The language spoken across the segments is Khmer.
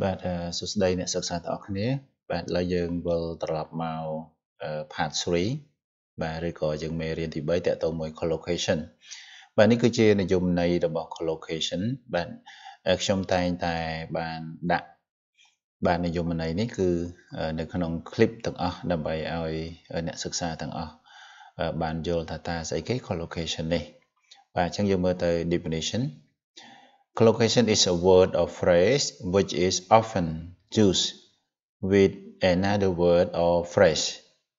បាទសួស្តីអ្នកសិក្សាទាំងអស់គ្នា បាទឥឡូវយើងវិលត្រឡប់មក part 3បាទឬក៏យើងមេរៀនទី3តកតទៅមួយ collocation បាទនេះគឺជានិយមន័យរបស់ collocation បាទខ្ញុំតែងតែបានដាក់បាទនិយមន័យនេះគឺនៅក្នុង clip ទាំងអស់ដើម្បីឲ្យអ្នកសិក្សាទាំងអស់បានយល់ថាតើស្អីគេ collocation នេះបាទអញ្ចឹងយើងមើលទៅ definition Collocation is a word or phrase which is often used with another word or phrase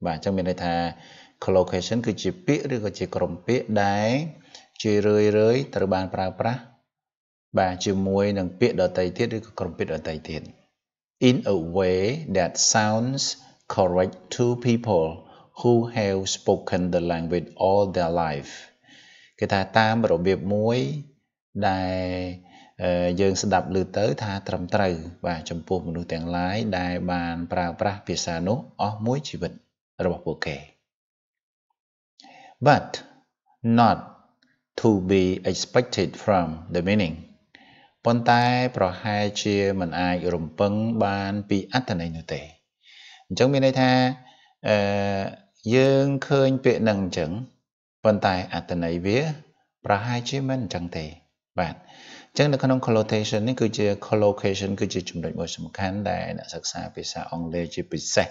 បាទអញ្ចឹងមានន័យថា collocation គឺជាពាក្យឬក៏ជាក្រុមពាក្យដែលជារឿយរឿយត្រូវបានប្រើប្រាស់បាទជាមួយនឹងពាក្យដទៃទៀតឬក៏ក្រុមពាក្យដទៃទៀត in a way that sounds correct to people who have spoken the language all their life គេថាតាមរបៀបមួយ ដែលយើងស្ដាប់ឮទៅថាត្រឹមត្រូវបាទចំពោះមនុស្សទាំងឡាយដែលបានប្រើប្រាស់ភាសានោះអស់មួយជីវិតរបស់ពួកគេ but not to be expected from the meaning ប៉ុន្តែប្រហែលជាមិនអាចរំពឹងបានពីអត្ថន័យនោះទេអញ្ចឹងមានន័យថាអឺយើងឃើញពាក្យនឹងអញ្ចឹងប៉ុន្តែអត្ថន័យវា ប្រហែលជាមិនអញ្ចឹងទេ បាទអញ្ចឹងនៅក្នុង collocation នេះគឺជា collocation គឺជាចំណុចមួយសំខាន់ដែលអ្នកសិក្សាភាសាអង់គ្លេសជាពិសេស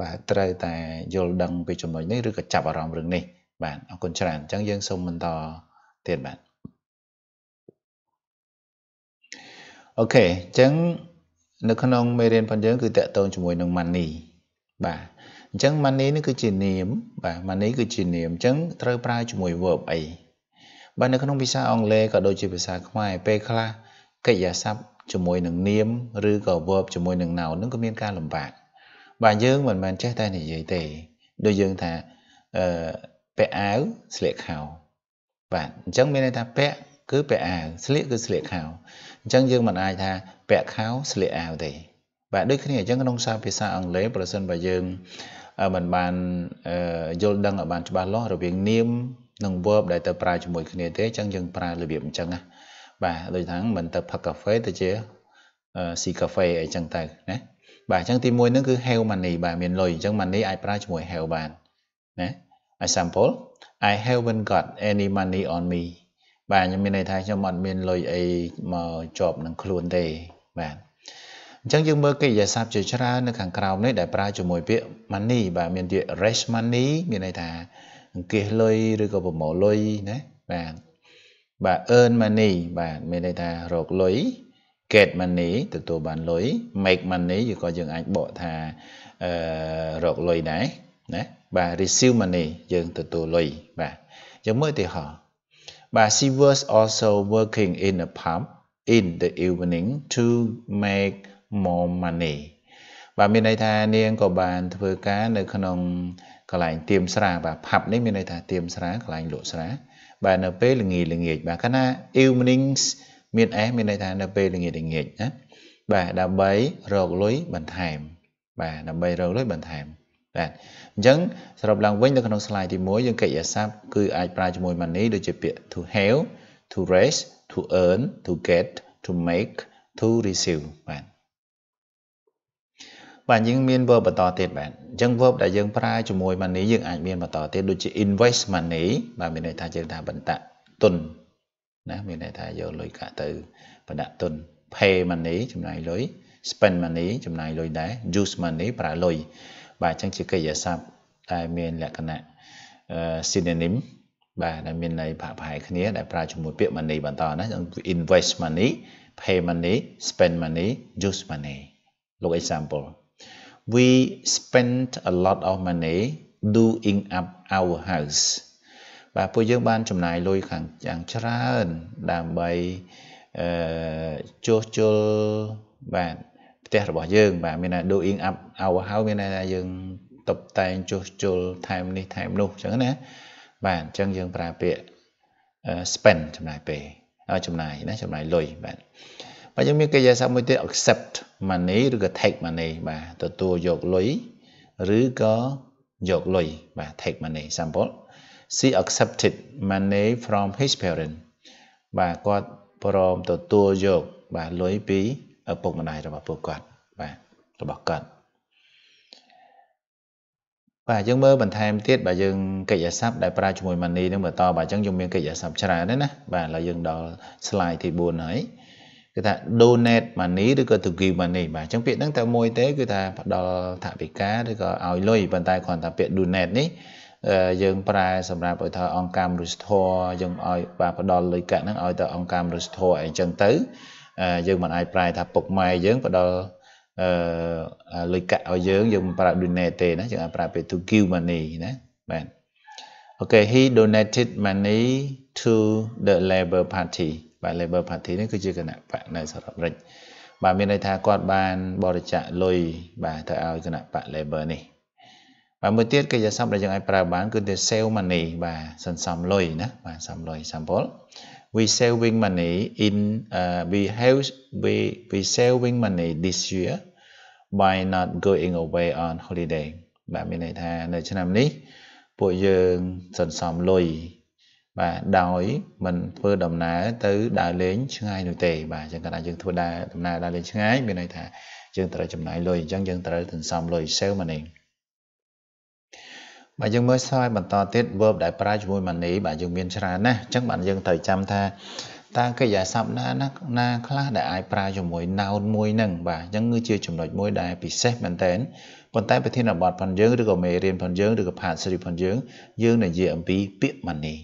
បាទត្រូវតែយល់ដឹងពីចំណុចនេះឬក៏ចាប់អារម្មណ៍រឿងនេះបាទអរគុណច្រើនអញ្ចឹងយើងសូមបន្តទៀតបាទអូខេអញ្ចឹងនៅក្នុងមេរៀនរបស់យើងគឺតកតងជាមួយនឹង money បាទអញ្ចឹង money នេះគឺជានាមបាទ money គឺជានាមអញ្ចឹងត្រូវប្រើជាមួយ verb អី បាទនៅក្នុងភាសាអង់គ្លេសក៏ដូចជាភាសាខ្មែរពេលខ្លះកិរិយាសព្ទជាមួយនឹងនាមឬក៏ verb ជាមួយនឹង noun នឹងក៏មានការលំបាកបាទយើងមិនមែនចេះតែនិយាយទេដូចយើងថាអឺពាក់អាវស្លៀកខោបាទអញ្ចឹងមានន័យថាពាក់គឺពាក់អាវស្លៀកគឺស្លៀកខោអញ្ចឹងយើងមិនអាចថាពាក់ខោស្លៀកអាវទេបាទដូចគ្នាអញ្ចឹងក្នុងសារភាសាអង់គ្លេសប្រសិនបើយើងមិនបានយល់ដឹងឲ្យបានច្បាស់លាស់រវាងនាម និង verb ដែលទៅប្រើជាមួយគ្នាទេអញ្ចឹងយើងប្រើរបៀបអញ្ចឹងណាបាទដូចថាមិនទៅផឹកកាហ្វេទៅជាស៊ីកាហ្វេអីចឹងទៅណាបាទអញ្ចឹងទី1ហ្នឹងគឺ have money បាទមានលុយអញ្ចឹង money អាចប្រើជាមួយ have បានណា example I haven't got any money on me បាទខ្ញុំមានន័យថាខ្ញុំអត់មានលុយអីមកជាប់នឹងខ្លួនទេបាទអញ្ចឹងយើងមើលកិរិយាសព្ទជាច្រើននៅខាងក្រោមនេះដែលប្រើជាមួយពាក្យ money បាទមានពាក្យ raise money មានន័យថា អង្គាសលុយឬក៏ប្រមូលលុយណាបាទបាទ earn money បាទមានន័យថារកលុយ get money ទទួលបានលុយ make money ឬក៏យើងអាចបកថាអឺរកលុយដែរណាបាទ receive money យើងទទួលលុយបាទយើងមើលឧទាហរណ៍បាទ she was also working in a pub in the evening to make more money បាទមានន័យថានាងក៏បានធ្វើការនៅក្នុង កន្លែងទៀមស្រាបាទផាប់នេះមានន័យថាទៀមស្រាកន្លែងលក់ស្រាបាទនៅពេលល្ងាចល្ងាចបាទកាលណា evenings មាន s មានន័យថានៅពេលល្ងាចល្ងាចណាបាទដើម្បីរកលុយបន្ថែម បាទដើម្បីរកលុយបន្ថែមបាទអញ្ចឹងសរុបឡើងវិញនៅក្នុង slide ទី1យើងកិច្ចអាស័ព្ទគឺអាចប្រើជាមួយ money ដូចជាពាក្យ to have to raise to earn to get to make to receive បាទ បាទយើងមាន verb បន្តទៀតបាទអញ្ចឹង verb ដែលយើងប្រើជាមួយ money យើងអាចមានបន្តទៀតដូចជា invest money បាទមានន័យថាយើងថាបន្តទុនណាមានន័យថាយកលុយកាក់ទៅបណ្ដាក់ទុន pay money ចំណាយលុយ spend money ចំណាយលុយដែរ use money ប្រើលុយបាទអញ្ចឹងជាកិរិយាសព្ទដែលមានលក្ខណៈ synonym បាទដែលមានន័យប្រហែលគ្នាដែលប្រើជាមួយពាក្យ money បន្តណា invest money pay money spend money use money លោក example we spent a lot of money doing up our house បាទពួកយើងបានចំណាយលុយខាងយ៉ាងច្រើនដើម្បីអឺជួសជុលបាទផ្ទះរបស់យើង បាទមានថា doing up our house មានថាយើងតុបតែងជួសជុលថែមនេះថែមនោះអញ្ចឹងណាបាទអញ្ចឹងយើងប្រើពាក្យ spend ចំណាយពេលចំណាយណាចំណាយលុយបាទ បាទយើងមានកិរិយាសព្ទមួយទៀត accept money ឬក៏ take money បាទទទួលយកលុយឬក៏យកលុយបាទ take money sample she accepted money from his parent បាទគាត់ព្រមទទួលយកបាទលុយពីឪពុកម្ដាយរបស់ពួកគាត់បាទរបស់គាត់បាទយើងមើលបន្ថែមទៀតបាទយើងកិច្ចស័ព្ទដែលប្រើជាមួយ money នឹងបន្តបាទអញ្ចឹងយើងមានកិច្ចស័ព្ទច្រើនណាស់ណាបាទឥឡូវយើងដល់ slide ទី4ហើយ គឺថា donate money ឬក៏ to give money បាទអញ្ចឹងពាក្យហ្នឹងតែមួយទេគឺថាផ្ដល់ថវិកាឬក៏ឲ្យលុយប៉ុន្តែគ្រាន់តែពាក្យ donate នេះយើងប្រើសម្រាប់ឲ្យថាអង្គការមនុស្សធម៌យើងឲ្យបាទផ្ដល់លុយកាក់ហ្នឹងឲ្យទៅអង្គការមនុស្សធម៌អីចឹងទៅយើងមិនអាចប្រែថាពុកម៉ែយើងផ្ដល់អឺលុយកាក់ឲ្យយើងយើងមិនប្រើ donate ទេណាយើងអាចប្រើពេល to give money ណាបាទអូខេ he donated money to the labor party បាទ labor party នេះគឺជាគណៈបកនៅសហរដ្ឋអាមេរិកបាទមានន័យថាគាត់បានបរិច្ចាគលុយបាទទៅឲ្យគណៈបក labor នេះបាទមួយទៀតកិច្ចសព្ទដែលយើងអាចប្រើបាន គឺទៅ save money បាទសន្សំលុយណាបាទសន្សំលុយ example we saving money in uh, we have we we saving money this year by not going away on holiday បាទមានន័យថានៅឆ្នាំនេះ ពួកយើងសន្សំលុយ បាទដោយមិនធ្វើដំណើរទៅដើរលេងឆ្ងាយនោះទេបាទអញ្ចឹងគាត់ថាយើងធ្វើដើរដំណើរដើរលេងឆ្ងាយមានន័យថាយើងត្រូវចំណាយលុយអញ្ចឹងយើងត្រូវសន្សំលុយ save money បាទយើងមើល slide បន្តទៀត verb ដែលប្រើជាមួយ money បាទយើងមានច្រើនណាស់អញ្ចឹងបាទយើងត្រូវចាំថាតើកិរិយាសព្ទណាណាណាខ្លះដែលអាចប្រើជាមួយ noun មួយហ្នឹងបាទអញ្ចឹងគឺជាចំណុចមួយដែលពិសេសមែនតើប៉ុន្តែប្រធានបទផងយើងឬក៏មេរៀនផងយើងឬក៏ part series ផងយើងយើងនិយាយអំពីពាក្យ money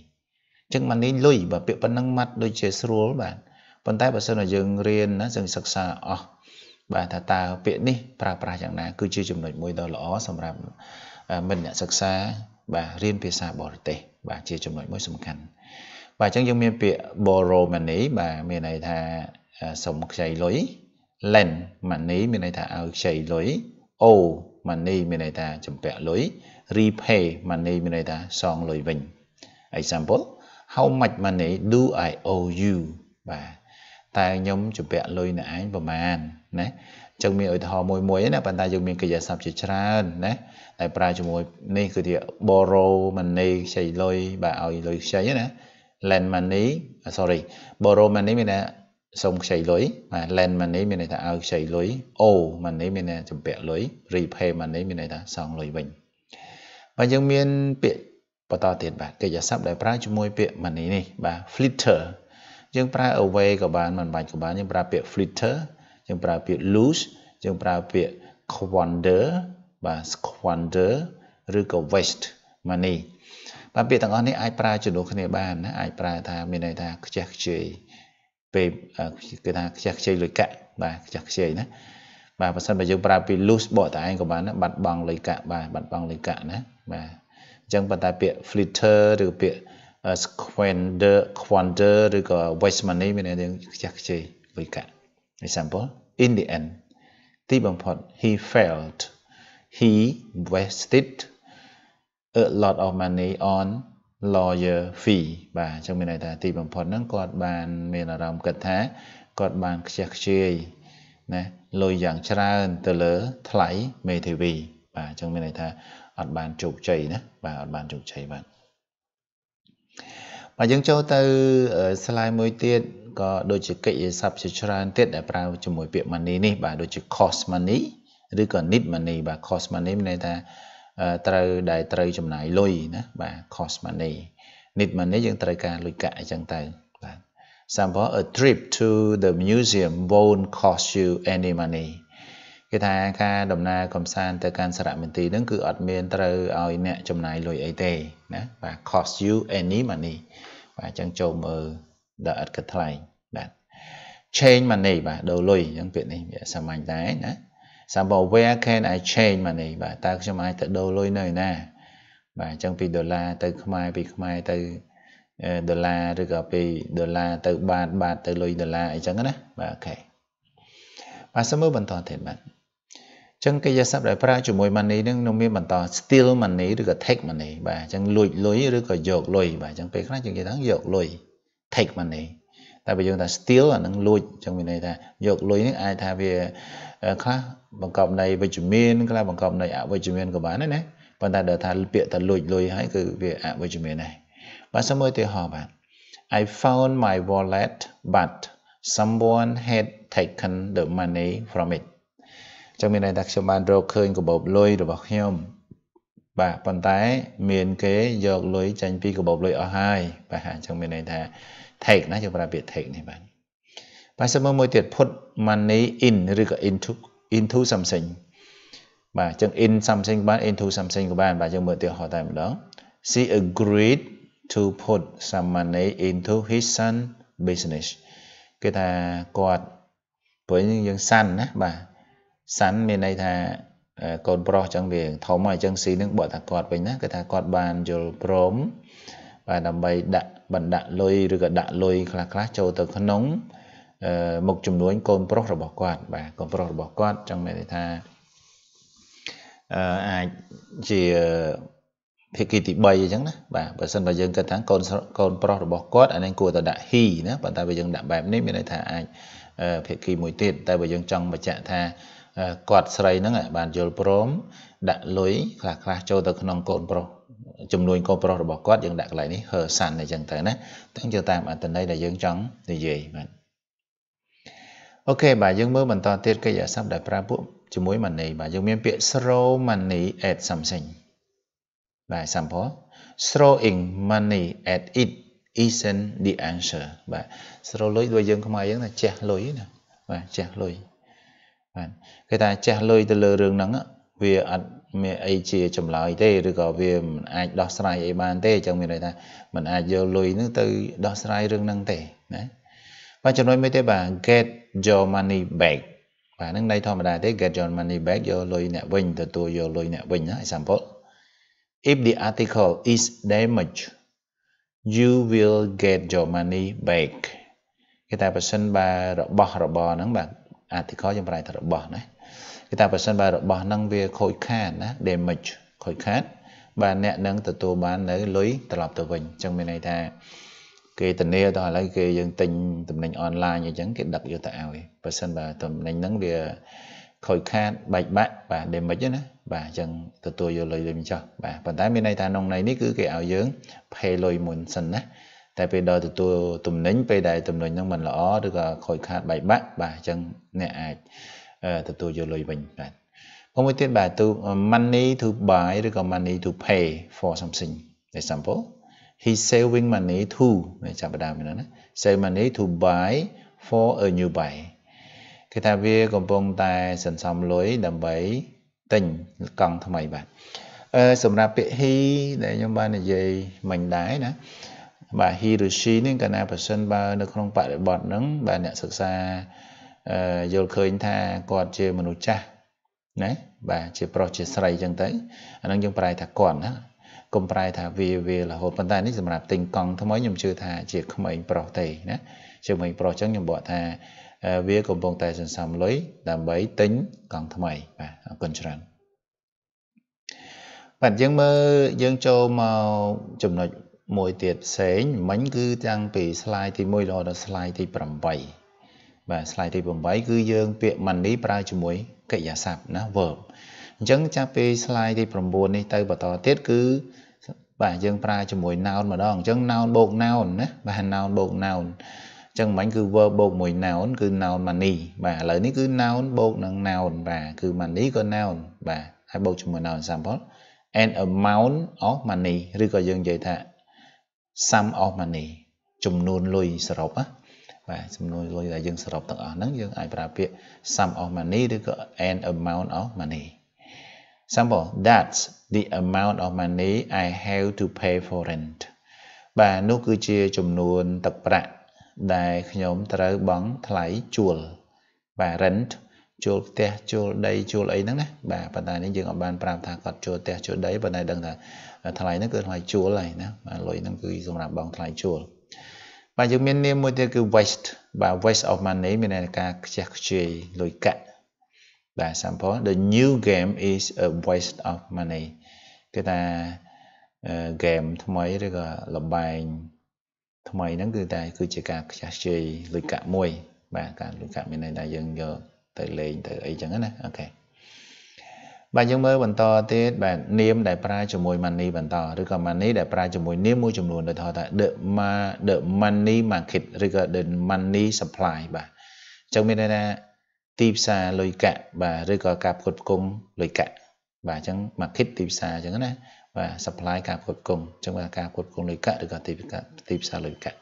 អញ្ចឹង money លុយបាទពាក្យប៉ុណ្ណឹងម៉ាត់ដូចជាស្រួលបាទប៉ុន្តែបើសិនជាយើងរៀនណាយើងសិក្សាអស់បាទថាតើពាក្យនេះប្រើប្រាស់យ៉ាងណា គឺជាចំណុចមួយដ៏ល្អសម្រាប់មិត្តអ្នកសិក្សា បាទរៀនភាសាបរទេសបាទជាចំណុចមួយសំខាន់បាទអញ្ចឹងយើងមានពាក្យ borrow money បាទមានន័យថាសុំខ្ចីលុយ lend money មានន័យថាឲ្យខ្ចីលុយ owe money មានន័យថាចំពាក់លុយ repay money មានន័យថាសងលុយវិញ example how much money do i owe you បាទតើខ្ញុំចំពាក់លុយអ្នកឯងប្រមាណណាចឹងមានឧទាហរណ៍មួយមួយណាប៉ុន្តែយើងមានកិរិយាសព្ទជាច្រើនណាដែលប្រើជាមួយនេះគឺជា borrow money ខ្ចីលុយបាទឲ្យលុយខ្ចីណា lend money sorry borrow money មានថាសុំខ្ចីលុយបាទ lend money មានន័យថាឲ្យខ្ចីលុយ owe money មានន័យថាជំពាក់លុយ repay money មានន័យថាសងលុយវិញបាទយើងមានពាក្យ បន្តទៀតបាទកិច្ចសព្ទដែលប្រើជាមួយពាក្យ money នេះបាទ flitter យើងប្រើ away ក៏បានមិនបាច់ក៏បានយើងប្រើពាក្យ flitter យើងប្រើពាក្យ lose យើងប្រើពាក្យ squander បាទ squander ឬក៏ waste money បាទពាក្យទាំងអស់នេះអាចប្រើជំនួសគ្នាបានណាអាចប្រើថាមានន័យថាខ្ជះខ្ជាយពេលគឺថាខ្ជះខ្ជាយលុយកាក់បាទខ្ជះខ្ជាយណាបាទបើសិនបើយើងប្រើពាក្យ lose បកតែឯងក៏បានណាបាត់បង់លុយកាក់បាទបាត់បង់លុយកាក់ណាបាទ អញ្ចឹងប៉ុន្តែពាក្យ flitter ឬពាក្យ squander squander ឬក៏ waste money មានន័យថាខ្ជះខ្ជាយលុយកាក់ example in the end ទីបំផុត he failed he wasted a lot of money on lawyer fee បាទអញ្ចឹងមានន័យថាទីបំផុតហ្នឹងគាត់បានមានអារម្មណ៍គិតថាគាត់បានខ្ជះខ្ជាយណាលុយយ៉ាងច្រើនទៅលើថ្លៃមេធាវីបាទអញ្ចឹងមានន័យថា អត់បានជោគជ័យណាបាទអត់បានជោគជ័យបាទបាទយើងចូលទៅ slide មួយទៀតក៏ដូចជាកិច្ចស័ព្ទជាច្រើនទៀតដែលប្រើជាមួយពាក្យ money នេះបាទដូចជា cost money ឬក៏ need money បាទ cost money មានន័យថាត្រូវដែលត្រូវចំណាយលុយណាបាទ cost money need money យើងត្រូវការលុយកាក់អញ្ចឹងទៅបាទ sample a trip to the museum won't cost you any money គេថាការដំណើរកំសាន្តទៅកាន់សារមន្ទីរហ្នឹងគឺអត់មានត្រូវឲ្យអ្នកចំណាយលុយអីទេណាបាទ cost you any money បាទអញ្ចឹងចូលមើលដែលអត់គិតថ្លៃបាទ change money បាទដូរលុយអញ្ចឹងពាក្យនេះវាសាមញ្ញដែរណា sample where can i change money បាទតើខ្ញុំអាចទៅដូរលុយនៅណា បាទអញ្ចឹងពីដុល្លារទៅខ្មែរពីខ្មែរទៅដុល្លារឬក៏ពីដុល្លារទៅបាតបាតទៅលុយដុល្លារអីចឹងណាបាទអូខេបាទសូមមើលបន្តទៀតបាទ ចឹងកិច្ចសព្ទដែលប្រើជាមួយ money នឹងនឹងមានបន្ត steal money ឬក៏ take money បាទអញ្ចឹងលួចលុយឬក៏យកលុយបាទអញ្ចឹងពេលខ្លះយើងនិយាយថាយកលុយ take money តែបើយើងថា steal អានឹងលួចអញ្ចឹងមានន័យថាយកលុយនេះអាចថាវាខ្លះបង្កប់ន័យវិជ្ជមានខ្លះបង្កប់ន័យអវិជ្ជមានក៏បានដែរណាប៉ុន្តែដល់ថាពាក្យថាលួចលុយហើយគឺវាអវិជ្ជមានដែរបាទសូមមើលឧទាហរណ៍បាទ I found my wallet but someone had taken the money from it ចឹងមានន័យថាខ្ញុំបានរកឃើញកាបូបលុយរបស់ខ្ញុំបាទប៉ុន្តែមានគេយកលុយចាញ់ពីកាបូបលុយអស់ហើយបាទអញ្ចឹងមានន័យថា take ណាយើងប្រើពាក្យ take នេះបាទបាទសិមើមួយទៀត put money in ឬក៏ into into something បាទអញ្ចឹង in something បាន into something ក៏បានបាទយើងមើលឧទាហរណ៍តែម្ដង she agreed to put some money into his son business គេថាគាត់ព្រោះយើងសាន់ណាបាទ សាន់មានន័យថាកូនប្រុសចឹងវាធំហើយចឹងស៊ីនឹងបកថាគាត់វិញណាគឺថាគាត់បានយល់ព្រមបាទដើម្បីដាក់បណ្ដាក់លុយឬក៏ដាក់លុយខ្លះខ្លះចូលទៅក្នុងមុខចំនួនកូនប្រុសរបស់គាត់បាទកូនប្រុសរបស់គាត់ចឹងមានន័យថាអឺអាចជាភាគីទី3អញ្ចឹងណាបាទបើសិនបើយើងគិតថាកូនកូនប្រុសរបស់គាត់អានេះគួរតែដាក់ he ណាប៉ុន្តែបើយើងដាក់បែបនេះមានន័យថាអាចភាគីមួយទៀតតែបើយើងចង់បញ្ជាក់ថា គាត់ស្រីហ្នឹងបានយល់ព្រមដាក់លុយខ្លះខ្លះចូលទៅក្នុងកូនប្រុសចំនួនកូនប្រុសរបស់គាត់យើងដាក់កន្លែងនេះ her son អញ្ចឹងទៅណាទាំងយកតាមអត្ថន័យដែលយើងចង់និយាយបាទអូខេបាទយើងមើលបន្តទៀតកិច្ចសព្ទដែលប្រើពួកជាមួយ money បាទយើងមានពាក្យ throw money at something បាទ example throwing money at it isn't the answer បាទ throw លុយដូចយើងខ្មែរយើងថាជះលុយណាបាទជះលុយ បាទគេថាចេះលុយទៅលើរឿងហ្នឹងវាអត់មានអីជាចម្លើយទេឬក៏វាមិនអាចដោះស្រាយអីបានទេអញ្ចឹងមានន័យថាมันអាចយកលុយហ្នឹងទៅដោះស្រាយរឿងហ្នឹងទេណាបាទចំណុចមួយទេបាទ get your money back បាទហ្នឹងន័យធម្មតាទេ get your money back យកលុយអ្នកវិញទទួលយកលុយអ្នកវិញណា example if the article is damaged you will get your money back គេថាបើសិនបើរបស់របរហ្នឹងបាទ article យើងប្រែថារបស់ណាគឺថាបើសិនបើរបស់ហ្នឹងវាខូចខាតណា damage ខូចខាតបាទអ្នកនឹងទទួលបាននៅលុយត្រឡប់ទៅវិញអញ្ចឹងមានន័យថាគេធានាដល់ឥឡូវគេយើងទិញតំណែងអនឡាញអញ្ចឹងគេដឹកយកទៅឲ្យបើសិនបើតំណែងហ្នឹងវាខូចខាតបែកបាក់បាទ damage ណាបាទអញ្ចឹងទទួលយកលុយវិញចុះបាទប៉ុន្តែមានន័យថាក្នុងន័យនេះគឺគេឲ្យយើង pay លុយមុនសិនណា តែពេលដល់ទទួលទំនិញពេលដែលទំនិញហ្នឹងមិនល្អឬក៏ខូចខាតបែកបាក់បាទអញ្ចឹងអ្នកអាចទទួលយកលុយវិញបាទមួយទៀតបាទ to money to buy ឬក៏ money to pay for something example he saving money to ចាប់ផ្ដើមហ្នឹងណា save money to buy for a new bike គេថាវាកំពុងតែសន្សំលុយដើម្បីទិញកង់ថ្មីបាទអឺសម្រាប់ពាក្យ he ដែលខ្ញុំបាននិយាយមិញដែរណា បាទ Hiroshi នេះកាលណាប្រសិនបើនៅក្នុងបរិបទហ្នឹងបាទអ្នកសិក្សាយល់ឃើញថាគាត់ជាមនុស្សចាស់ណាបាទជាប្រុសជាស្រីចឹងទៅអាហ្នឹងយើងប្រែថាគាត់ណាកុំប្រែថាវាវារហូតប៉ុន្តែនេះសម្រាប់ទិញកង់ថ្មីខ្ញុំជឿថាជាក្មេងប្រុសទេណាជាក្មេងប្រុសចឹងខ្ញុំបកថាវាកំពុងតែសន្សំលុយដើម្បីទិញកង់ថ្មីបាទអរគុណច្រើនបាទយើងមើលយើងចូលមកចំណុច មួយទៀតផ្សេងមិញគឺតាំងពី slide ទី1រហូតដល់ slide ទី8បាទ slide ទី8គឺយើងពាក្យ money ប្រើជាមួយកិរិយាសព្ទណា verb អញ្ចឹងចាប់ពី slide ទី9នេះទៅបន្តទៀតគឺបាទយើងប្រើជាមួយ noun ម្ដងអញ្ចឹង noun បូក noun ណាបាទ noun បូក noun អញ្ចឹងមិញគឺ verb បូកមួយ noun គឺ noun money បាទឥឡូវនេះគឺ noun បូកនឹង noun បាទគឺ money ក៏ noun បាទហើយបូកជាមួយ noun example an amount of money ឬក៏យើងនិយាយថា sum of money ចំនួនលុយសរុបណាបាទចំនួនលុយដែលយើងសរុបទាំងអស់ហ្នឹងយើងអាចប្រើពាក្យ sum of money ឬក៏ an amount of money sample that's the amount of money i have to pay for rent បាទនោះគឺជាចំនួនទឹកប្រាក់ដែលខ្ញុំត្រូវបង់ថ្លៃជួលបាទ rent ជួលផ្ទះជួលដីជួលអីហ្នឹងណាបាទប៉ុន្តែនេះយើងអត់បានប្រាប់ថាគាត់ជួលផ្ទះជួលដីប៉ុន្តែដឹងថា ថ្លៃហ្នឹងគឺថ្លៃជួលហើយណាបាទលុយហ្នឹងគឺសម្រាប់បង់ថ្លៃជួលបាទយើងមាននាមមួយទៀតគឺ waste បាទ waste of money មានន័យថាការខ្ជះខ្ជាយលុយកាក់បាទ sample the new game is a waste of money គឺថា game ថ្មីឬក៏លបែងថ្មីហ្នឹងគឺតែគឺជាការខ្ជះខ្ជាយលុយកាក់មួយ បាទការលុយកាក់មានន័យថាយើងយកទៅលេងទៅអីចឹងណាអូខេ បាទយើងមើលបន្តទៀតបាទនាមដែលប្រើជាមួយ money បន្តឬក៏ money ដែលប្រើជាមួយនាមមួយចំនួនដូចថា the ma the money market ឬក៏ the money supply បាទអញ្ចឹងមានន័យថាទីផ្សារលុយកាក់បាទឬក៏ការផ្គត់ផ្គង់លុយកាក់បាទអញ្ចឹង market ទីផ្សារអញ្ចឹងណាបាទ supply ការផ្គត់ផ្គង់អញ្ចឹងការផ្គត់ផ្គង់លុយកាក់ឬក៏ទីទីផ្សារលុយកាក់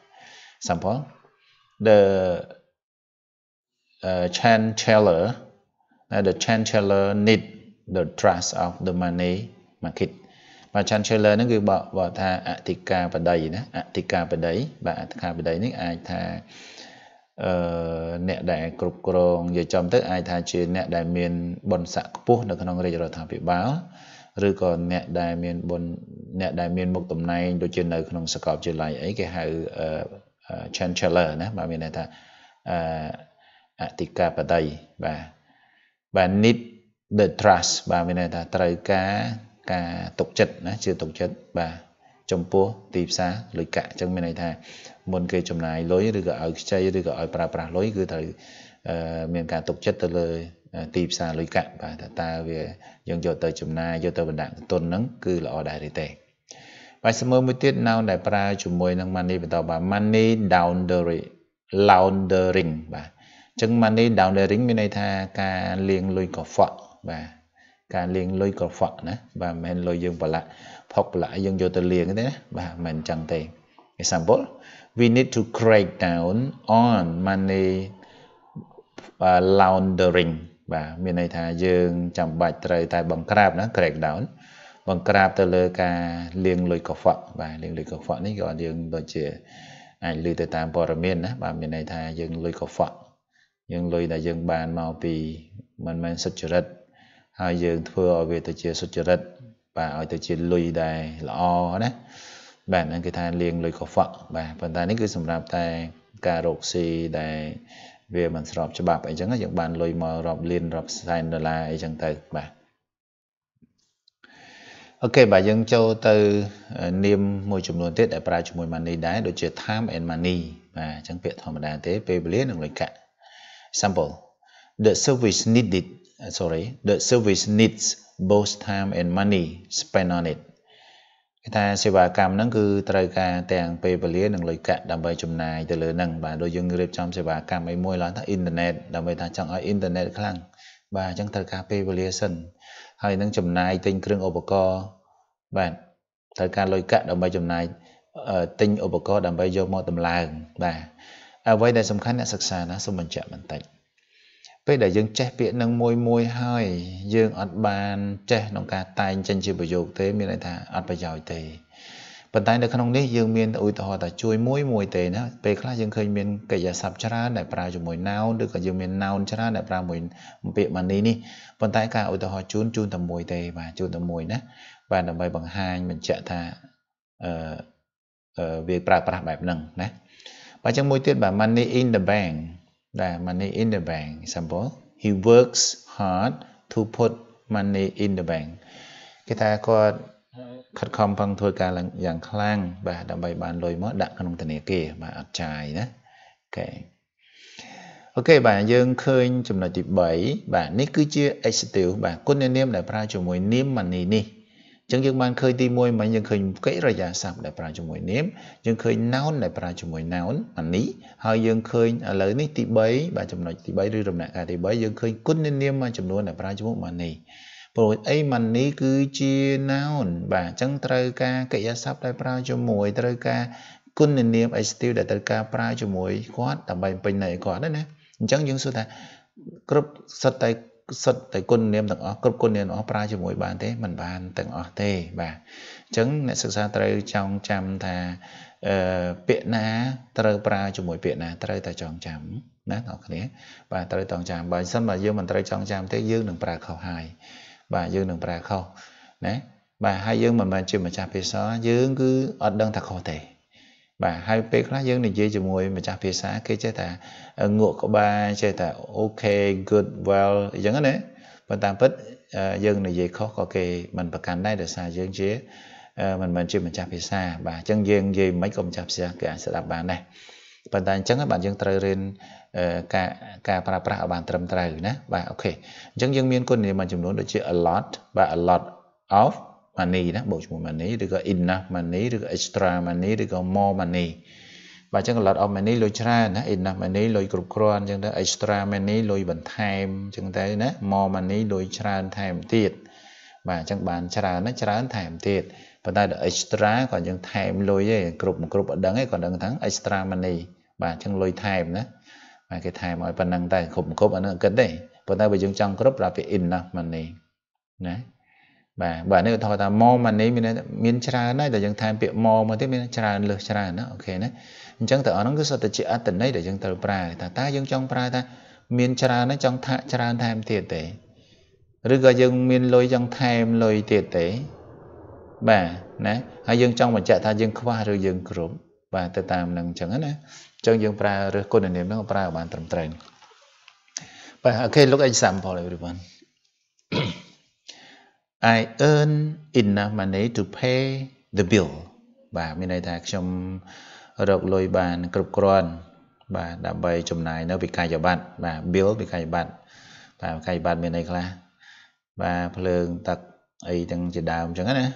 sample the uh, chancellor uh, the chancellor need the trust of the money market បាទ chancellor ហ្នឹងគឺបកបកថាអធិការបតីណាអធិការបតីបាទអធិការបតីនេះអាចថាអឺអ្នកដែលគ្រប់គ្រងនិយាយចំទៅអាចថាជាអ្នកដែលមានបុណ្យស័ក្តិខ្ពស់នៅក្នុងរាជរដ្ឋាភិបាលឬក៏អ្នកដែលមានបុណ្យអ្នកដែលមានមុខតំណែងដូចជានៅក្នុងសាកលវិទ្យាល័យអីគេហៅ chancellor ណាបាទមានន័យថាអអធិការបតីបាទបាទ need the trust បាទមានន័យថាត្រូវការការទុកចិត្តណាជឿទុកចិត្តបាទចំពោះទីផ្សារលុយកាក់អញ្ចឹងមានន័យថាមុនគេចំណាយលុយឬក៏ឲ្យខ្ចីឬក៏ឲ្យប្រើប្រាស់លុយគឺត្រូវមានការទុកចិត្តទៅលើទីផ្សារលុយកាក់បាទតើវាយើងយកទៅចំណាយយកទៅបណ្ដាក់ទុនហ្នឹងគឺល្អដែរទេទេបាទសំណួរមួយទៀត noun ដែលប្រើជាមួយនឹង money បន្តបាទ money laundering laundering បាទអញ្ចឹង money laundering មានន័យថាការលាងលុយកខ្វក់ បាទការលាងលុយកខ្វក់ណាបាទមិនមែនលុយយើងប្រឡាក់ផុកប្រឡាក់យើងយកទៅលាងទេណាបាទមិនអញ្ចឹងទេ example we need to crack down on money laundering បាទមានន័យថាយើងចាំបាច់ត្រូវតែបង្ក្រាបណា crack down បង្ក្រាបទៅលើការលាងលុយកខ្វក់បាទលាងលុយកខ្វក់នេះក៏យើងដូចជាអាចលើទៅតាមព័ត៌មានណាបាទមានន័យថាយើងលុយកខ្វក់យើងលុយដែលយើងបានមកពីមិនមែនសុចរិត ហើយយើងធ្វើឲ្យវាទៅជាសុចរិតបាទឲ្យទៅជាលុយដែលល្អណាបាទហ្នឹងគេថាលាងលុយកខ្វក់បាទប៉ុន្តែនេះគឺសម្រាប់តែការរកស៊ីដែលវាមិនស្របច្បាប់អីចឹងយើងបានលុយមករាប់លានរាប់សែនដុល្លារអីចឹងទៅបាទអូខេបាទយើងចូលទៅនាមមួយចំនួនទៀតដែលប្រើជាមួយ money ដែរដូចជា time and money បាទអញ្ចឹងពាក្យធម្មតាទេពេលវេលានិងលុយកាក់ sample the service needed sorry the service needs both time and money spent on it គេថាសេវាកម្មហ្នឹងគឺត្រូវការទាំងពេលវេលានិងលុយកាក់ដើម្បីចំណាយទៅលើហ្នឹងបាទដូចយើងរៀបចំសេវាកម្មអីមួយឡើងថាអ៊ីនធឺណិតដើម្បីថាចង់ឲ្យអ៊ីនធឺណិតខ្លាំងបាទអញ្ចឹងត្រូវការពេលវេលាសិនហើយនឹងចំណាយទិញគ្រឿងឧបករណ៍បាទត្រូវការលុយកាក់ដើម្បីចំណាយទិញឧបករណ៍ដើម្បីយកមកតម្លើងបាទអ្វីដែលសំខាន់អ្នកសិក្សាណាសូមបញ្ជាក់បន្តិច ពេលដែលយើងចេះពាក្យនឹងមួយមួយហើយយើងអត់បានចេះក្នុងការតែងចេញជាប្រយោគទេ មានន័យថាអត់ប្រយោជន៍ទេប៉ុន្តែនៅក្នុងនេះយើងមានឧទាហរណ៍ថាជួយមួយមួយទេណាពេលខ្លះយើងឃើញមានកិរិយាសព្ទច្រើនដែលប្រើជាមួយ noun ឬក៏យើងមាន noun ច្រើនដែលប្រើមួយពាក្យ money នេះប៉ុន្តែការឧទាហរណ៍ជូនជូនតែមួយទេបាទជូនតែមួយណាបាទដើម្បីបង្ហាញបញ្ជាក់ថាអឺវាប្រើប្រាស់បែបហ្នឹងណាបាទអញ្ចឹងមួយទៀតបាទ money in the bank ដែល money in the bank example he works hard to put money in the bank គេថាគាត់ខិតខំប្រឹងធ្វើការយ៉ាងខ្លាំងបាទដើម្បីបានលុយមកដាក់ក្នុងធនាគារបាទអត់ចាយណា okay okay បាទយើងឃើញចំណុចទី3បាទនេះគឺជា adjective បាទគុណនាមដែលប្រើជាមួយនាម money នេះ អញ្ចឹងយើងបានឃើញទី1មិញយើងឃើញកិរិយាសព្ទដែលប្រើជាមួយនាមយើងឃើញ noun ដែលប្រើជាមួយ noun អានេះហើយយើងឃើញឥឡូវនេះទី3បាទចំណុចទី3ឬដំណាក់កាលទី3យើងឃើញគុណនាមមួយចំនួនដែលប្រើជាមួយ money ព្រោះអី money គឺជា noun បាទអញ្ចឹងត្រូវការកិរិយាសព្ទដែលប្រើជាមួយត្រូវការគុណនាម adjective ដែលត្រូវការប្រើជាមួយគាត់ដើម្បីពេញន័យគាត់ណាអញ្ចឹងយើងសួរថាគ្រប់សិតតែ សុទ្ធតែគុណនាមទាំងអស់គ្រប់គុណនាមទាំងអស់ប្រើជាមួយបានទេមិនបានទាំងអស់ទេបាទអញ្ចឹងអ្នកសិក្សាត្រូវចងចាំថាអឺពាក្យណាត្រូវប្រើជាមួយពាក្យណាត្រូវតែចងចាំណាបងប្អូនបាទត្រូវចងចាំបើមិនសិនបើយើងមិនត្រូវចងចាំទេយើងនឹងប្រើខុសហើយបាទយើងនឹងប្រើខុសណាបាទហើយយើងមិនមែនជាម្ចាស់ភាសាយើងគឺអត់ដឹងថាខុសទេ បាទហើយពេលខ្លះយើងនិយាយជាមួយម្ចាស់ភាសាគេចេះតែងក់ក្បាលចេះតែ okay good well អញ្ចឹងណាប៉ុន្តែពិតយើងនិយាយខុសក៏គេមិនប្រកាន់ដែរដោយសារយើងជាមិនមែនជាម្ចាស់ភាសាបាទអញ្ចឹងយើងនិយាយមិនក៏ម្ចាស់ភាសាគេអាចស្ដាប់បានដែរប៉ុន្តែអញ្ចឹងបាទយើងត្រូវរៀនការការប្រើប្រាស់ឲ្យបានត្រឹមត្រូវណាបាទអូខេអញ្ចឹងយើងមានគុណនាមមួយចំនួនដូចជា a lot បាទ a lot of money ណាបូកជាមួយ money ឬក៏ enough money ឬក៏ extra money ឬក៏ more money បាទអញ្ចឹង a lot of money លុយច្រើនណា enough money លុយគ្រប់គ្រាន់អញ្ចឹងទៅ extra money លុយបន្ថែមអញ្ចឹងទៅណា more money លុយច្រើនថែមទៀតបាទអញ្ចឹងបានច្រើនណាច្រើនថែមទៀតប៉ុន្តែដល់ extra ក៏យើងថែមលុយឯងគ្រប់គ្រប់អត់ដឹងឯងក៏ដឹងថា extra money បាទអញ្ចឹងលុយថែមណាបាទគេថែមឲ្យប៉ុណ្ណឹងតែគ្រប់គ្រប់អានោះគិតទេប៉ុន្តែបើយើងចង់គ្រប់ប្រាប់វា enough money ណា បាទបាទនេះឧទាហរណ៍ថា more money មានមានច្រើនហើយតែយើងថែមពាក្យ more មកទៀតមានច្រើនលើសច្រើនណាអូខេណាអញ្ចឹងតើអស់ហ្នឹងគឺសុទ្ធតែជាអត្តន័យដែលយើងត្រូវប្រើថាតើយើងចង់ប្រើថាមានច្រើនហើយចង់ថាច្រើនថែមទៀតទេឬក៏យើងមានលុយចង់ថែមលុយទៀតទេបាទណាហើយយើងចង់បញ្ជាក់ថាយើងខ្វះឬយើងគ្រប់បាទទៅតាមនឹងអញ្ចឹងណាអញ្ចឹងយើងប្រើរើសគុណនាមហ្នឹងប្រើឲ្យបានត្រឹមត្រូវបាទអូខេ look example everyone I earn enough money to pay the bill បាទមានន័យថាខ្ញុំរកលុយបានគ្រប់គ្រាន់បាទដើម្បីចំណាយនៅវិក័យប័ត្របាទ bill វិក័យប័ត្របាទវិក័យប័ត្រមានន័យខ្លះបាទភ្លើងទឹកអីទាំងជាដើមអញ្ចឹងណា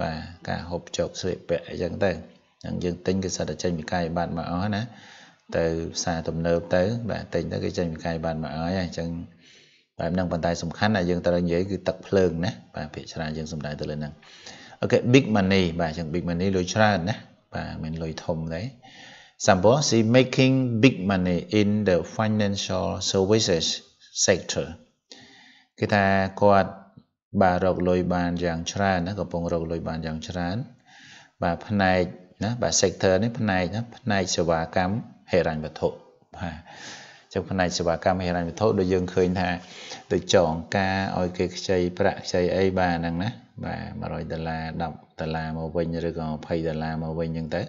បាទការហូបចុកស្លៀកពាក់អីចឹងទៅអញ្ចឹងយើងទិញគឺសិតតែចេញវិក័យប័ត្រមកអស់ណាទៅផ្សារទំនើបទៅ បាទទិញទៅគេចេញវិក័យប័ត្រមកអស់ហើយអញ្ចឹង បែបហ្នឹងប៉ុន្តែសំខាន់ដែលយើងត្រូវនិយាយគឺទឹកភ្លើងណាបាទភាគច្រើនយើងសំដៅទៅលើហ្នឹងអូខេ big money បាទអញ្ចឹង big money លុយច្រើនណាបាទមិនលុយធំទេ Example she making big money in the financial services sector គេថាគាត់បាទរកលុយបានយ៉ាងច្រើនណាកំពុងរកលុយបានយ៉ាងច្រើន បាទផ្នែកណាបាទ sector នេះផ្នែកណាផ្នែកសេវាកម្មហិរញ្ញវត្ថុបាទ ចឹងផ្នែកសេវាកម្មហិរញ្ញវត្ថុដូចយើងឃើញថាទៅចងការឲ្យគេខ្ចីប្រាក់ខ្ចីអីបាទហ្នឹងណាបាទ100ដុល្លារ10ដុល្លារមកវិញឬក៏20ដុល្លារមកវិញអញ្ចឹងទៅ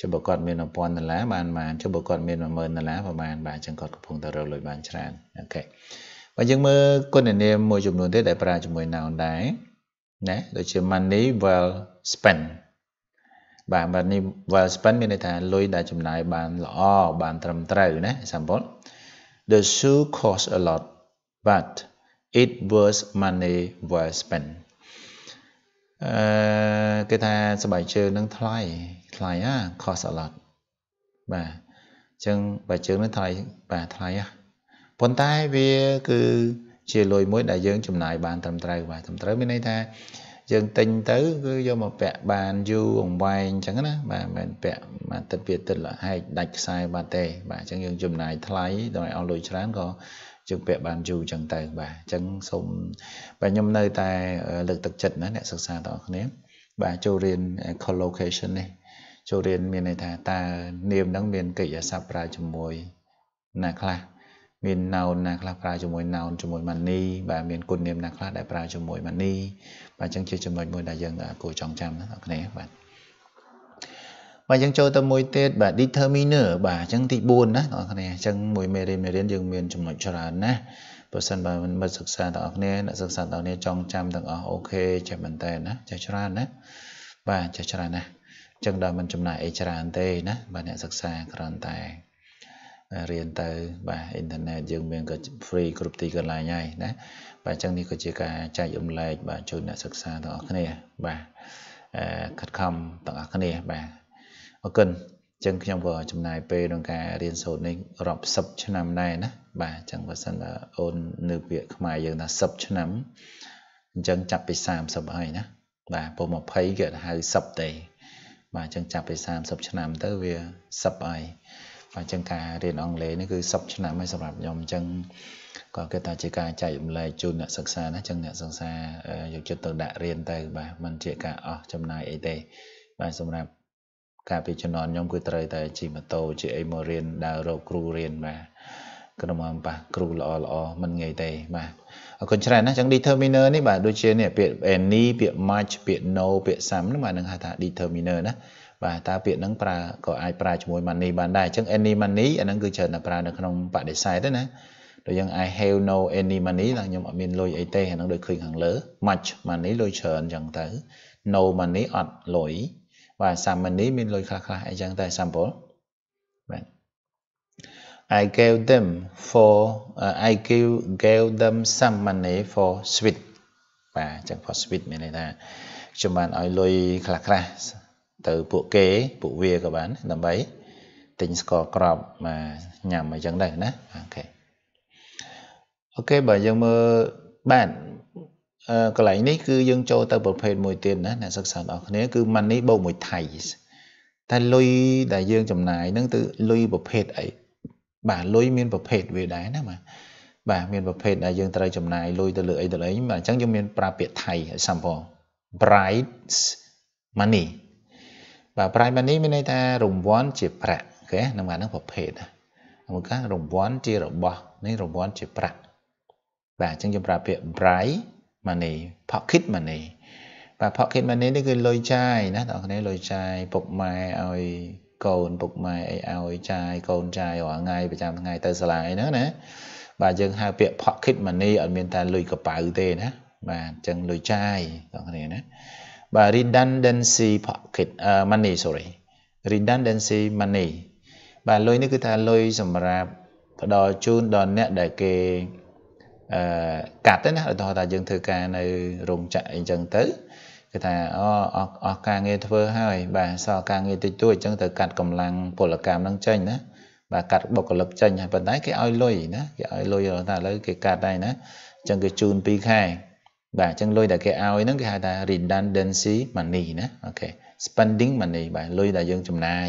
ចុះបើគាត់មាន1000ដុល្លារបានបានចុះបើគាត់មាន10000ដុល្លារប្រហែលបាទអញ្ចឹងគាត់កំពុងតែរកលុយបានច្រើនអូខេបើយើងមើលគុណនាមមួយចំនួនទៀតដែលប្រើជាមួយ noun ដែរណាដូចជា money well spent បាទ money well spent មានន័យថាលុយដែលចំណាយបានល្អបានត្រឹមត្រូវណា example the shoe cost a lot but it was money well spent អឺគេថាសបៃជើងនឹងថ្លៃថ្លៃហ่า cost a lot បាទអញ្ចឹងបើជើងនឹងថ្លៃបាទថ្លៃហ่าប៉ុន្តែវាគឺជាលុយមួយដែលយើងចំណាយបានត្រឹមត្រូវបាទត្រឹមត្រូវមានន័យថា យើងទិញទៅគឺយកមកពាក់បានយូរអង្វែងអញ្ចឹងណាបាទមិនមែនពាក់មកទឹកវាទឹកលហែកដាច់ខ្សែបាត់ទេបាទអញ្ចឹងយើងចំណាយថ្លៃដល់ឲ្យលុយច្រើនក៏យើងពាក់បានយូរអញ្ចឹងទៅបាទអញ្ចឹងសូមបាទខ្ញុំនៅតែលើកទឹកចិត្តណាអ្នកសិក្សាទាំងអស់គ្នាបាទចូលរៀន collocation នេះចូលរៀនមានន័យថាតើនាមហ្នឹងមានកិច្ចសព្ទប្រើជាមួយណាខ្លះ មាន noun ណាខ្លះប្រើជាមួយ noun ជាមួយ money បាទមានគុណនាមណាខ្លះដែលប្រើជាមួយ money បាទអញ្ចឹងជាចំណុចមួយដែលយើងគួរចងចាំណាអ្នកគ្នាបាទបាទយើងចូលទៅមួយទៀតបាទ determiner បាទអញ្ចឹងទី4ណាអ្នកគ្នាអញ្ចឹងមួយមេរៀនមេរៀនយើងមានចំណុចច្រើនណាបើសិនបើមិនមិត្តសិក្សាទាំងអស់គ្នាអ្នកសិក្សាទាំងអស់គ្នាចងចាំទាំងអស់អូខេចេះមែនតើណាចេះច្រើនណាបាទចេះច្រើនណាអញ្ចឹងដល់មិនចំណាយអីច្រើនទេណាបាទអ្នកសិក្សាគ្រាន់តែ រៀនទៅបាទអ៊ីនធឺណិតយើងមានក៏ free គ្រប់ទីកន្លែងហើយណាបាទអញ្ចឹងនេះក៏ជាការចែករំលែកបាទជូនអ្នកសិក្សាទាំងអស់គ្នាបាទអឺខិតខំទាំងអស់គ្នាបាទអរគុណអញ្ចឹងខ្ញុំក៏ចំណាយពេលក្នុងការរៀនសូត្រនេះរាប់សិបឆ្នាំដែរណាបាទអញ្ចឹងបើសិនបើអូននៅពាក្យខ្មែរយើងថា10ឆ្នាំអញ្ចឹងចាប់ពី30ហើយណាបាទពុំ20គេហៅ10ទេបាទអញ្ចឹងចាប់ពី30ឆ្នាំទៅវា10ហើយ បាទអញ្ចឹងការរៀនអង់គ្លេសនេះគឺ10ឆ្នាំហើយសម្រាប់ខ្ញុំអញ្ចឹងក៏គេថាជាការចែករំលែកជូនអ្នកសិក្សាណាអញ្ចឹងអ្នកសិក្សាយកចិត្តទៅដាក់រៀនទៅបាទមិនជាការអស់ចំណាយអីទេបាទសម្រាប់ការពីជំនាន់ខ្ញុំគឺត្រូវតែជិះម៉ូតូជិះអីមករៀនដើររកគ្រូរៀនបាទក្រុមអំប៉ះគ្រូល្អល្អមិនងាយទេបាទអរគុណច្រើនណាចឹង determiner នេះបាទដូចជានេះពាក្យ any ពាក្យ much ពាក្យ no ពាក្យ some ហ្នឹងបាទនឹងហៅថា determiner ណា បាទតើពាក្យហ្នឹងប្រើក៏អាចប្រើជាមួយ money បានដែរអញ្ចឹង any money អាហ្នឹងគឺច្រើនតែប្រើនៅក្នុងបដិសេធទេណាដូចយើង I have no any money ថាខ្ញុំអត់មានលុយអីទេអាហ្នឹងដូចឃើញខាងលើ much money លុយច្រើនអញ្ចឹងទៅ no money អត់លុយបាទ some money មានលុយខ្លះខ្លះអីចឹងតែ sample បាទ I gave them for uh, I gave gave them some money for sweet បាទអញ្ចឹង for sweet មានន័យថាខ្ញុំបានឲ្យលុយខ្លះខ្លះ ទៅពួកគេពួកវាក៏បានដើម្បីទិញស្ករក្រប់មកញ៉ាំអញ្ចឹងដែរណាអូខេអូខេបើយើងមើលបាទកន្លែងនេះគឺយើងចូលទៅប្រភេទមួយទៀតណាអ្នកសិក្សាបងប្អូនគ្នាគឺ money បូកមួយ Thai តែលុយដែលយើងចំណាយហ្នឹងទៅលុយប្រភេទអីបាទលុយមានប្រភេទវាដែរណាបាទបាទមានប្រភេទដែលយើងត្រូវចំណាយលុយទៅលើអីទៅលើអីបាទអញ្ចឹងយើងមានប្រើពាក្យថៃ example bright money បាទ bright money មានន័យថារង្វាន់ជាប្រាក់អូខេហ្នឹងបាទហ្នឹងប្រភេទមួយការង្វាន់ជារបស់នេះរង្វាន់ជាប្រាក់បាទអញ្ចឹងយើងប្រើពាក្យ bright money pocket money បាទ pocket money នេះគឺលុយចាយណាបងប្អូនលុយចាយពុកម៉ែឲ្យកូនពុកម៉ែអីឲ្យចាយកូនចាយរាល់ថ្ងៃប្រចាំថ្ងៃទៅសាលាអីហ្នឹងណាបាទយើងហៅពាក្យ pocket money អត់មានតែលុយកប៉ៅទេណាបាទអញ្ចឹងលុយចាយបងប្អូនណា បាទ redundancy pocket uh, money sorry redundancy money បាទលុយនេះគឺថាលុយសម្រាប់ផ្ដល់ជូនដល់អ្នកដែលគេអឺកាត់ទៅណាឧទាហរណ៍ថាយើងធ្វើការនៅរោងចក្រអីចឹងទៅគឺថាអូអស់ការងារធ្វើហើយបាទសល់ការងារតិចតួចអញ្ចឹងទៅកាត់កម្លាំងពលកម្មហ្នឹងចេញណាបាទកាត់បុគ្គលិកចេញហើយប៉ុន្តែគេឲ្យលុយណាគេឲ្យលុយថាឥឡូវគេកាត់ហើយណាអញ្ចឹងគេជូន2ខែ បាទអញ្ចឹងលុយដែលគេឲ្យហ្នឹងគេហៅថា redundancy money ណាអូខេ spending money បាទលុយដែលយើងចំណាយ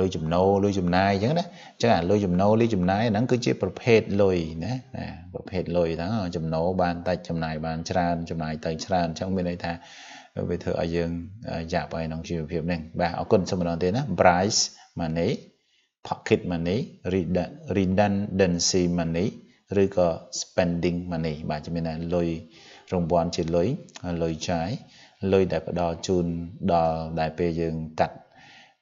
លុយចំណូលលុយចំណាយអញ្ចឹងណាអញ្ចឹងអាលុយចំណូលលុយចំណាយហ្នឹងគឺជាប្រភេទលុយណាប្រភេទលុយហ្នឹងចំណូលបានតិចចំណាយបានច្រើនចំណាយទៅច្រើនអញ្ចឹងមានន័យថាវាធ្វើឲ្យយើងយ៉ាប់ហើយក្នុងជីវភាពនេះបាទអរគុណសូមម្ដងទៀតណា Bryce money pocket money redundancy money ឬក៏ spending money បាទជំនាញលុយ រង្វាន់ជាលុយលុយចាយលុយដែលផ្ដល់ជូនដល់ដែលពេលយើងកាត់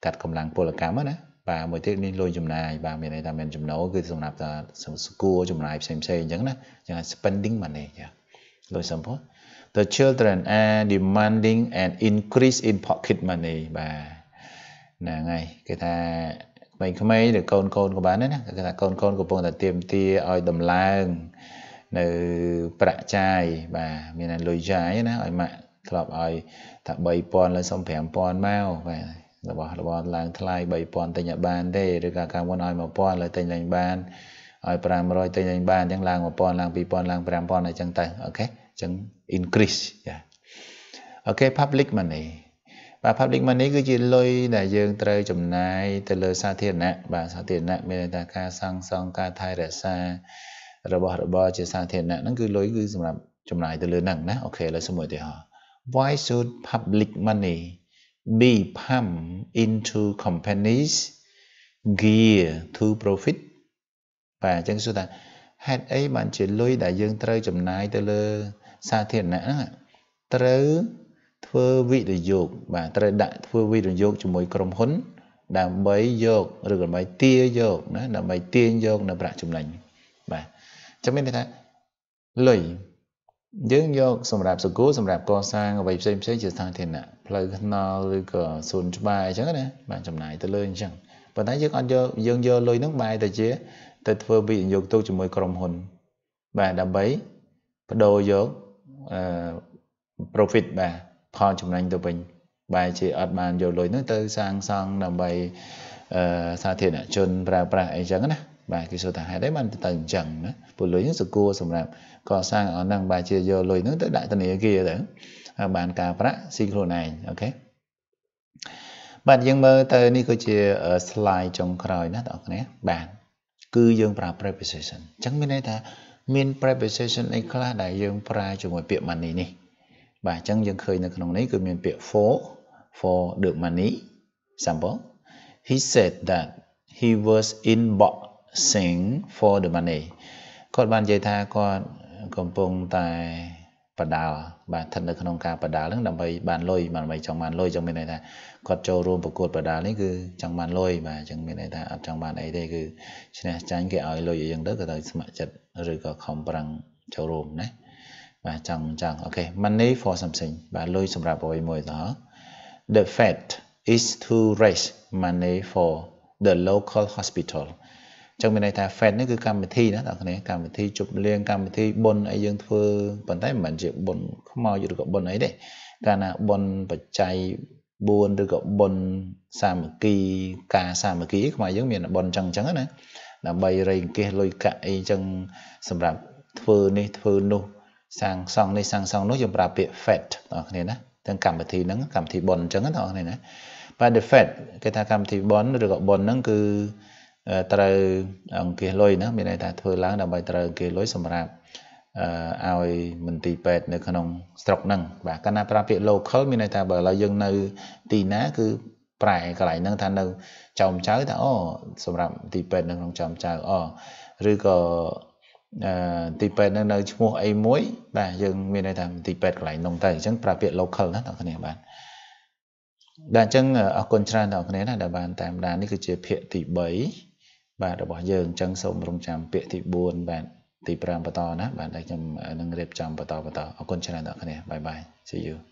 កាត់កម្លាំងពលកម្មណាបាទមួយទៀតនេះលុយចំណាយបាទមានន័យថាមានចំណូលគឺសម្រាប់ថាស្គួរចំណាយផ្សេងផ្សេងអញ្ចឹងណាចឹង spending money ចាលុយ simple the children are demanding an increase in pocket money បាទហ្នឹងហើយគេថាក្មេងៗឬកូនកូនក៏បានដែរណាគេថាកូនកូនកំពុងតែទៀមទាឲ្យដំឡើង នៅប្រាក់ចាយបាទមានតែលុយចាយណាឲ្យម៉ាក់ធ្លាប់ឲ្យថា3000លើសុំ5000មកបាទរបស់របរឡើងថ្លៃ3000ទិញឲ្យបានទេឬក៏កាលមុនឲ្យ1000លើទិញឡើងបានឲ្យ500ទិញឡើងបានអញ្ចឹងឡើង1000ឡើង2000ឡើង5000អញ្ចឹងទៅ okay អញ្ចឹង increase ចា okay public money បាទ public money គឺជាលុយដែលយើងត្រូវចំណាយទៅលើសាធារណៈបាទសាធារណៈមានន័យថាការសាងសង់ការថែរក្សា របស់របរជាសាធារណៈហ្នឹងគឺលុយគឺសម្រាប់ចំណាយទៅលើហ្នឹងណា okay ឥឡូវសមួយឧទាហរណ៍ why should public money be pumped into companies gear to profit បាទអញ្ចឹងសួរថាហេតុអីបានជាលុយដែលយើងត្រូវចំណាយទៅលើសាធារណៈហ្នឹងត្រូវធ្វើវិនិយោគបាទត្រូវដាក់ធ្វើវិនិយោគជាមួយក្រុមហ៊ុន ដើម្បីយកឬដើម្បីទាយកណាដើម្បីទាញយកនៅប្រាក់ចំណេញបាទអញ្ចឹងមានន័យថាលុយយើងយកសម្រាប់សកលសម្រាប់កសាងអ្វីផ្សេងផ្សេងជាសាធារណៈផ្លូវថ្នល់ឬក៏សួនច្បារអញ្ចឹងណាបាទចំណាយទៅលើអញ្ចឹងប៉ុន្តែយើងអត់យកយើងយកលុយហ្នឹងបែរទៅជាទៅធ្វើវិនិយោគទៅជាមួយក្រុមហ៊ុន បាទដើម្បីបដូរយកអឺ profit បាទផលចំណេញទៅវិញបែរជាអត់បានយកលុយហ្នឹងទៅសាងសង់ដើម្បីអឺសាធារណជនប្រើប្រាស់អីចឹងណា បាទគេសួរថាហេតុអីបានទៅអញ្ចឹងណាពលលុយហ្នឹងសគួរសម្រាប់កសាងអស់ហ្នឹងបែរជាយកលុយហ្នឹងទៅដាក់ធនាគារទៅបានការប្រាក់ស៊ីខ្លួនឯងអូខេបាទយើងមើលទៅនេះគឺជា slide ចុងក្រោយណាបងប្អូនបាទគឺយើងប្រើ preposition អញ្ចឹងមានន័យថាមាន preposition អីខ្លះដែលយើងប្រើជាមួយពាក្យ money នេះបាទអញ្ចឹងយើងឃើញនៅក្នុងនេះគឺមានពាក្យ for for the money sample he said that he was in boxing for the money គាត់បាននិយាយថាគាត់កំពុងតែបដាល់បាទស្ថិតនៅក្នុងការបដាល់ហ្នឹងដើម្បីបានលុយដើម្បីចង់បានលុយចឹងមានន័យថាគាត់ចូលរួមប្រកួតបដាល់នេះគឺចង់បានលុយបាទអញ្ចឹងមានន័យថាអត់ចង់បានអីទេគឺឈ្នះចាញ់គេឲ្យលុយអីចឹងទៅក៏ទៅស្ម័គ្រចិត្តឬក៏ខំប្រឹងចូលរួមណាបាទចង់ចង់អូខេ money for something បាទលុយសម្រាប់អ្វីមួយទៅ the fact is to raise money for the local hospital ចឹងមានន័យថា Fed នេះគឺកម្មវិធីណាបងប្អូនកម្មវិធីជប់លៀងកម្មវិធីបុណ្យអីយើងធ្វើប៉ុន្តែមិនមែនជាបុណ្យខ្មោចឬក៏បុណ្យអីទេកាលណាបុណ្យបច្ច័យ4ឬក៏បុណ្យសាមគ្គីការសាមគ្គីខ្មែរយើងមានបុណ្យចឹងចឹងណាដើម្បីរៃអង្គាសលុយកាក់អីចឹងសម្រាប់ធ្វើនេះធ្វើនោះសាងសង់នេះសាងសង់នោះយើងប្រើពាក្យ Fed បងប្អូនណាទាំងកម្មវិធីហ្នឹងកម្មវិធីបុណ្យអញ្ចឹងណាបងប្អូនណាបាទ the Fed គេថាកម្មវិធីបុណ្យឬក៏បុណ្យហ្នឹងគឺ ត្រូវអង្គាសលុយណាមានន័យថាធ្វើឡើងដើម្បីត្រូវអង្គាសលុយសម្រាប់ឲ្យមន្ទីរពេទ្យនៅក្នុងស្រុកហ្នឹងបាទកាលណាប្រើពាក្យ local មានន័យថាបើឥឡូវយើងនៅទីណាគឺប្រែកន្លែងហ្នឹងថានៅចោមចៅថាអូសម្រាប់ទីពេទ្យនៅក្នុងចោមចៅអូឬក៏អឺទីពេទ្យនៅនៅឈ្មោះអីមួយ បាទយើងមានន័យថាទីពេទ្យកន្លែងនោះទៅអញ្ចឹងប្រើពាក្យ local ណាបងប្អូនបាទបាទអញ្ចឹងអរគុណច្រើនដល់អ្នកណាដែលបានតាមដាននេះគឺជាភាគទី3 បាទរបស់យើងអញ្ចឹងសូមរងចាំពាក្យទី4បាទទី5បន្តណាបាទដែលខ្ញុំនឹងរៀបចំបន្តបន្តអរគុណច្រើនដល់អ្នកបាយបាយ see you